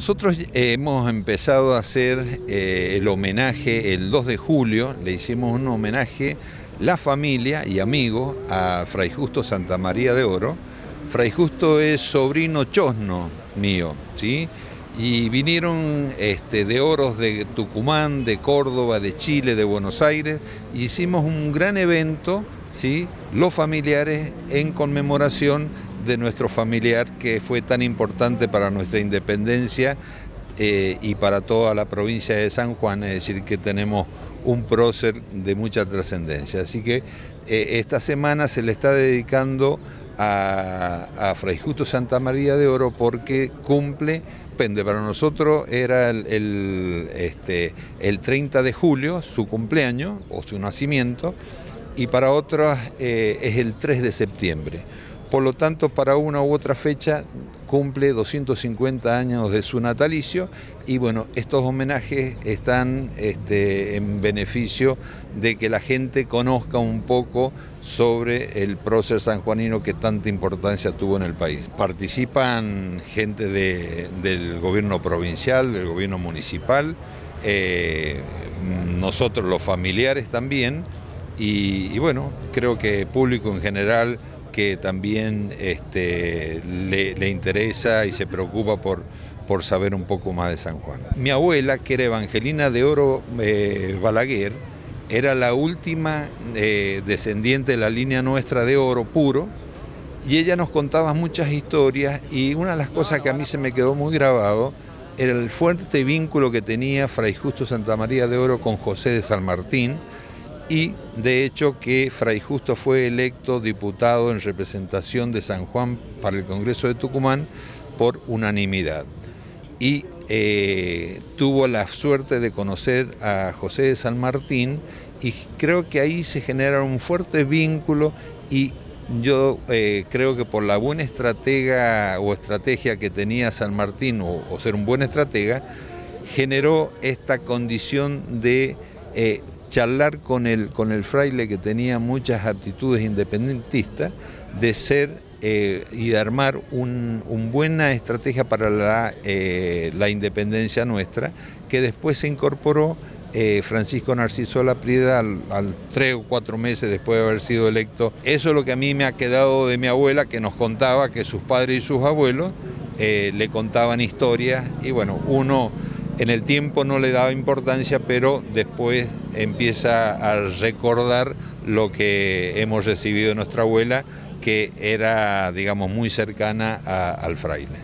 nosotros hemos empezado a hacer eh, el homenaje el 2 de julio, le hicimos un homenaje, la familia y amigos, a Fray Justo Santa María de Oro. Fray Justo es sobrino chosno mío, ¿sí? Y vinieron este, de oros de Tucumán, de Córdoba, de Chile, de Buenos Aires. Hicimos un gran evento, ¿sí? los familiares, en conmemoración de nuestro familiar que fue tan importante para nuestra independencia eh, y para toda la provincia de San Juan, es decir, que tenemos un prócer de mucha trascendencia. Así que eh, esta semana se le está dedicando a, Fray Justo Santa María de Oro porque cumple, depende, para nosotros era el, este, el 30 de julio, su cumpleaños o su nacimiento, y para otros eh, es el 3 de septiembre. Por lo tanto, para una u otra fecha cumple 250 años de su natalicio y bueno, estos homenajes están este, en beneficio de que la gente conozca un poco sobre el prócer sanjuanino que tanta importancia tuvo en el país. Participan gente del gobierno provincial, del gobierno municipal, eh, nosotros los familiares también, y, bueno, creo que público en general que también este, le, interesa y se preocupa por, por saber un poco más de San Juan. Mi abuela, que era Evangelina de Oro eh, Balaguer, era la última eh, descendiente de la línea nuestra de oro puro, y ella nos contaba muchas historias y una de las cosas que a mí se me quedó muy grabado era el fuerte vínculo que tenía Fray Justo Santa María de Oro con José de San Martín, y de hecho que Fray Justo fue electo diputado en representación de San Juan para el Congreso de Tucumán por unanimidad. Y eh, tuvo la suerte de conocer a José de San Martín y creo que ahí se genera un fuerte vínculo y yo eh, creo que por la buena estratega o estrategia que tenía San Martín o, ser un buen estratega, generó esta condición de eh, charlar con el, con el fraile que tenía muchas aptitudes independentistas, de ser eh, y de armar una buena estrategia para la, eh, la, independencia nuestra, que después se incorporó eh, Francisco Narciso Laprida al, al, tres o cuatro meses después de haber sido electo. Eso es lo que a mí me ha quedado de mi abuela, que nos contaba que sus padres y sus abuelos le contaban historias y bueno, uno en el tiempo no le daba importancia, pero después empieza a recordar lo que hemos recibido de nuestra abuela, que era, digamos, muy cercana al fraile.